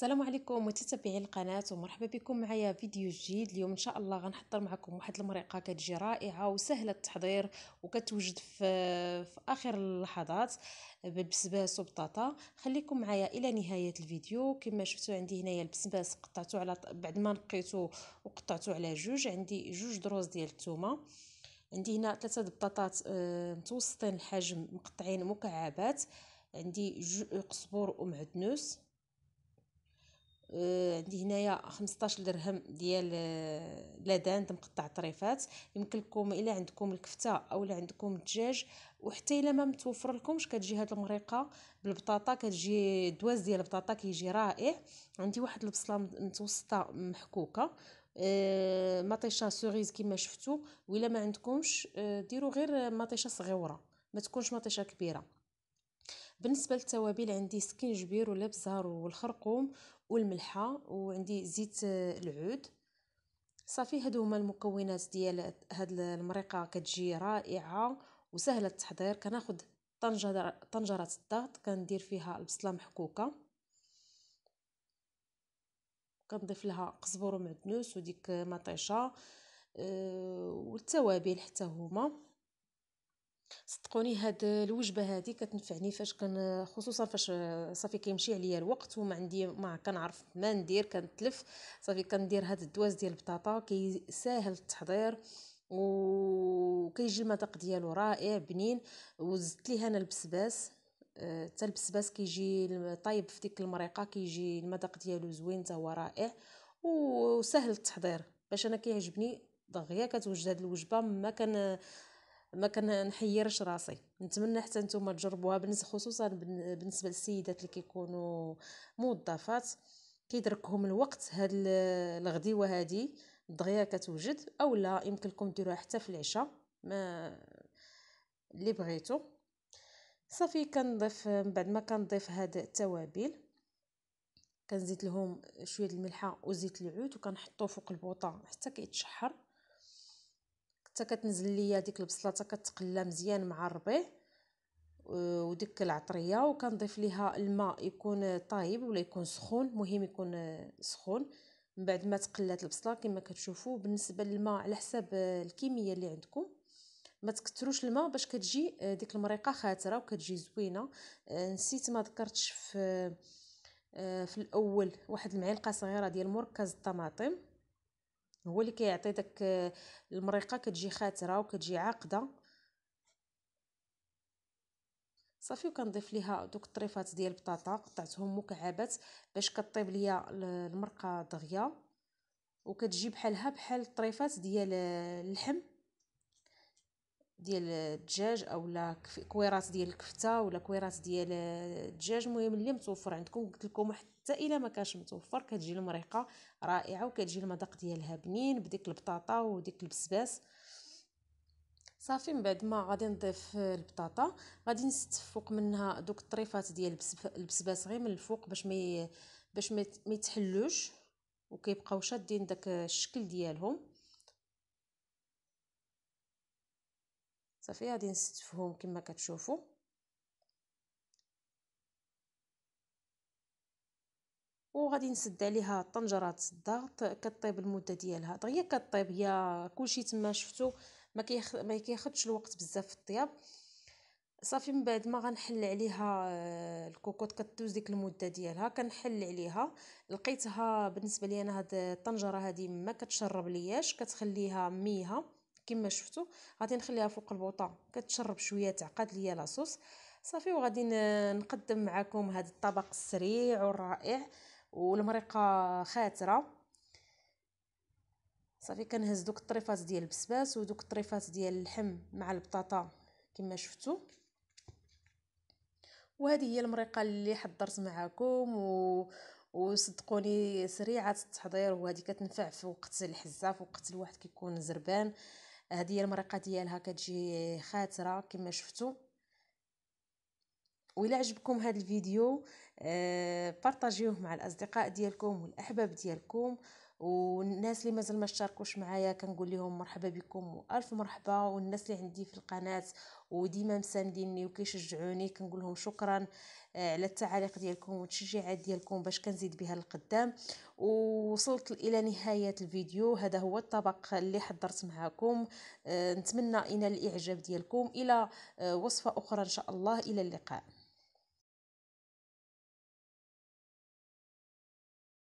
السلام عليكم متتبعين القناة ومرحبا بكم معايا فيديو جديد. اليوم إن شاء الله غنحضر معكم واحد المريقة كتجي رائعة وسهلة التحضير وكتوجد في في آخر اللحظات بالبسباس وبطاطا. خليكم معايا إلى نهاية الفيديو. كما شفتوا عندي هنايا البسباس قطعته على بعد ما نقيته وقطعته على جوج عندي جوج دروز ديال الثومه عندي هنا ثلاثة البطاطات آه، متوسطين الحجم مقطعين مكعبات. عندي قزبور ومعدنوس. عندي هنايا 15 درهم ديال آه، la dinde مقطع طريفات يمكن لكم إلا عندكم الكفتة أو لا عندكم الدجاج وحتى إلا ما متوفر لكمش كتجي هاد المريقة بالبطاطا كتجي دواز ديال البطاطا كيجي رائع. عندي واحد البصلة متوسطة محكوكة. آه مطيشة cerise كما شفتوا ولا ما عندكمش آه ديروا غير مطيشة صغيرة ما تكونش مطيشة كبيرة. بالنسبة للتوابل عندي سكينجبير والابزار والخرقوم والملحة وعندي زيت آه، العود. صافي هادو هما المكونات ديال هاد المريقة كتجي رائعة وسهلة التحضير. كناخذ طنجره طنجرة الضغط كندير فيها البصلة محكوكة. كنضيف لها قزبر ومعدنوس وديك مطيشة أه والتوابل حتى هما. صدقوني هاد الوجبة هذه كتنفعني فاش كن خصوصا فاش صافي كيمشي عليا الوقت وما عندي ما كنعرف ما ندير كنتلف صافي كندير هاد الدواز ديال البطاطا كيسهل التحضير وكيجي المذاق ديالو رائع بنين وزدت ليه أنا البسباس آه، حتى البسباس كيجي طايب في ديك المريقة كيجي المذاق ديالو زوين حتى هو رائع وسهل التحضير. باش أنا كيعجبني دغيا كتوجد هاد الوجبة ما كان ما كنحيرش راسي. نتمنى حتى نتوما تجربوها خصوصا بالنسبة للسيدات اللي كيكونوا موظفات. كيدركهم الوقت هاد الغديوة هادي دغيا كتوجد اولا يمكن لكم ديروها حتى في العشاء. ما اللي بغيتو. صافي كنضيف من بعد ما كنضيف هاد التوابل كنزيد لهم شوية الملحة وزيت العود وكنحطو فوق البوطة حتى كيتشحر. كتنزل ليا ديك البصله كتقلى مزيان مع الربيع وديك العطرية وكنضيف ليها الماء يكون طايب ولا يكون سخون. المهم يكون سخون. من بعد ما تقلات البصله كما كتشوفوا بالنسبة للماء على حساب الكميه اللي عندكم ما تكثروش الماء باش كتجي ديك المريقة خاتره وكتجي زوينة. نسيت ما ذكرتش في في الأول واحد المعلقة صغيرة ديال مركز الطماطم. هو اللي كيعطي داك المريقة كتجي خاترة وكتجي عاقدة. صافي وكنضيف ليها دوك الطريفات ديال البطاطا. قطعتهم مكعبات باش كطيب ليا المرقة دغيا. وكتجي بحالها بحال الطريفات ديال اللحم. ديال الدجاج اولا كويرات ديال الكفتة ولا كويرات ديال الدجاج المهم اللي متوفر عندكم قلت لكم حتى إلا ما كانش متوفر كتجي المريقة رائعة وكتجي المذاق ديالها بنين بديك البطاطا وديك البسباس صافي من بعد ما غادي نضيف البطاطا غادي نستف فوق منها دوك الطريفات ديال البسباس غير من الفوق باش ما باش ما يتحلوش وكيبقاو شادين داك الشكل ديالهم. صافي غادي نستفهم كما كتشوفوا وغادي نسد عليها طنجرة الضغط كطيب المدة ديالها. دغيا كطيب هي كلشي تما شفتوا ما كيخ... ما كياخذش الوقت بزاف في الطياب. صافي من بعد ما غنحل عليها آه، الكوكوط كتدوز ديك المدة ديالها كنحل عليها. لقيتها بالنسبة لي أنا هاد الطنجرة هذه ما كتشرب لياش كتخليها ميها. كما شفتوا غادي نخليها فوق البوطة كتشرب شوية تعقد ليا لاصوص صافي وغادي نقدم معكم هذا الطبق السريع والرائع والمريقه خاترة. صافي كنهز دوك الطريفات ديال البسباس ودوك الطريفات ديال اللحم مع البطاطا كما شفتوا وهذه هي المريقه اللي حضرت معكم و وصدقوني سريعة التحضير وهذه كتنفع في وقت الحزة في وقت الواحد كيكون زربان. هذه هي المرقه ديالها كتجي خاتره كما شفتوا وإلا عجبكم هذا الفيديو بارطاجيوه مع الأصدقاء ديالكم والأحباب ديالكم والناس اللي مازال ما اشتركوش معايا كنقول لهم مرحبا بكم وألف مرحبا. والناس اللي عندي في القناة وديما مسانديني وكيشجعوني كنقول لهم شكرا على التعاليق ديالكم والتشجيعات ديالكم باش كنزيد بها القدام ووصلت إلى نهاية الفيديو. هذا هو الطبق اللي حضرت معكم نتمنى ان الإعجاب ديالكم. إلى وصفة أخرى إن شاء الله. إلى اللقاء.